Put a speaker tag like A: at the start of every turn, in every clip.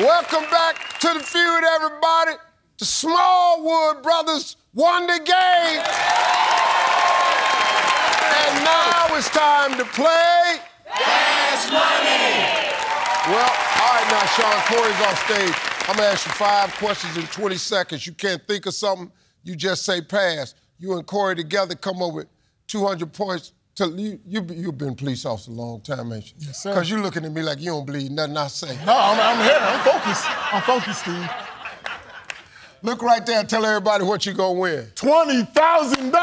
A: Welcome back to the feud, everybody. The Smallwood brothers won the game. And now it's time to play.
B: Fast Money!
A: Well, all right, now, Sean Corey's off stage. I'm gonna ask you five questions in 20 seconds. You can't think of something, you just say pass. You and Corey together come up with 200 points. To, you, you, you've been police officer a long time, ain't you?
C: Yes, sir.
A: Because you're looking at me like you don't believe nothing I say.
C: No, I'm, I'm here. I'm focused. I'm focused, Steve.
A: Look right there and tell everybody what you're gonna win.
C: $20,000!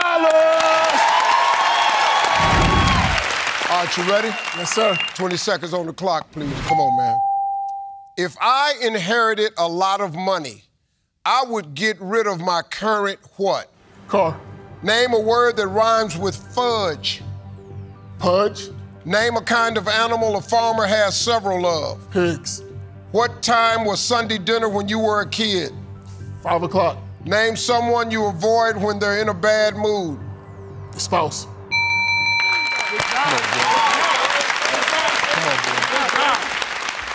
A: All right, you ready?
C: Yes, sir.
A: 20 seconds on the clock, please. Come on, man. If I inherited a lot of money, I would get rid of my current what?
C: Car.
A: Name a word that rhymes with fudge.
C: Pudge.
A: Name a kind of animal a farmer has several of.
C: Pigs.
A: What time was Sunday dinner when you were a kid?
C: Five o'clock.
A: Name someone you avoid when they're in a bad mood.
C: Spouse.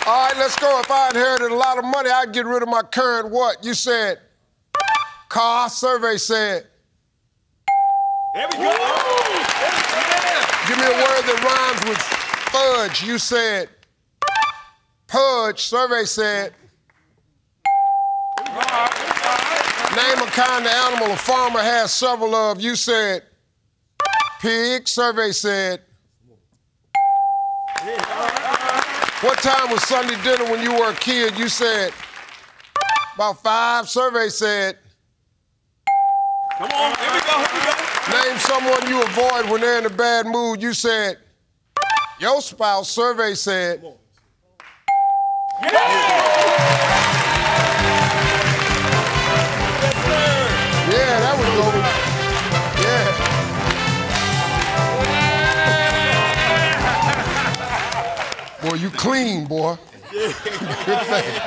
A: All right, let's go. If I inherited a lot of money, I'd get rid of my current what? You said car. Survey said.
B: There we go!
A: Give me a word that rhymes with fudge. You said pudge. Survey said. Name a kind of animal a farmer has several of. You said pig. Survey said. What time was Sunday dinner when you were a kid? You said about five. Survey said.
B: Come on, here we go, here we go.
A: Name someone you avoid when they're in a bad mood. You said your spouse. Survey said.
B: Sir.
A: Yeah, that was. Yeah. Boy, you clean, boy. good thing.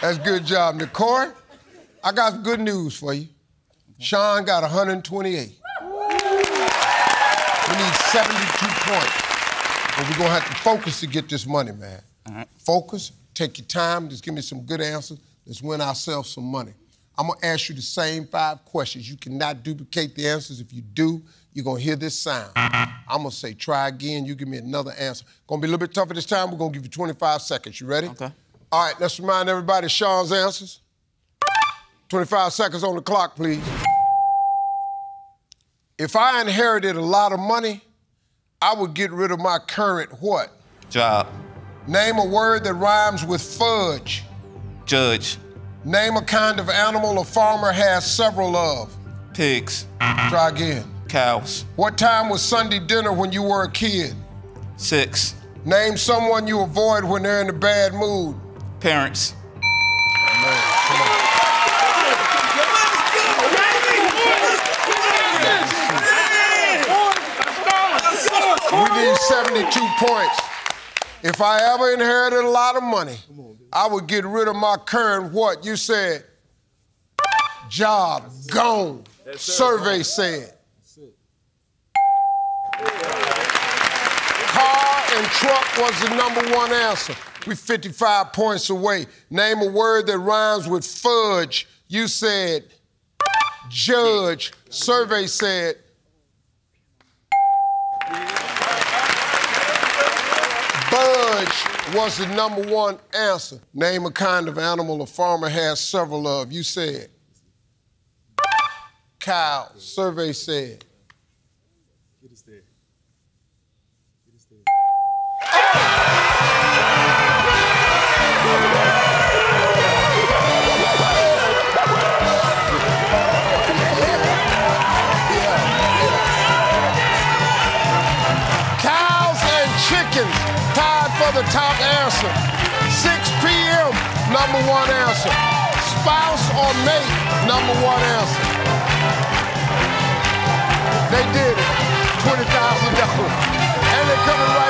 A: That's good job, Nicole. I got good news for you. Sean got 128. We need 72 points. But we're gonna have to focus to get this money, man. Focus, take your time, just give me some good answers. Let's win ourselves some money. I'm gonna ask you the same five questions. You cannot duplicate the answers. If you do, you're gonna hear this sound. I'm gonna say, try again. You give me another answer. Gonna be a little bit tougher this time. We're gonna give you 25 seconds. You ready?
D: Okay.
A: All right, let's remind everybody Sean's answers. 25 seconds on the clock, please. If I inherited a lot of money, I would get rid of my current what?
D: Job.
A: Name a word that rhymes with fudge.
D: Judge.
A: Name a kind of animal a farmer has several of.
D: Pigs.
A: Try again.
D: Cows.
A: What time was Sunday dinner when you were a kid?
D: Six.
A: Name someone you avoid when they're in a bad mood.
D: Parents.
A: We need 72 points. If I ever inherited a lot of money, I would get rid of my current what? You said job gone. Survey said. Car and truck was the number one answer. We 55 points away. Name a word that rhymes with fudge. You said judge. Survey said Budge was the number one answer. Name a kind of animal a farmer has several of. You said cow. Survey said. Cows and chickens for the top answer. 6 p.m., number one answer. Spouse or mate, number one answer. They did it. $20,000. And they're coming right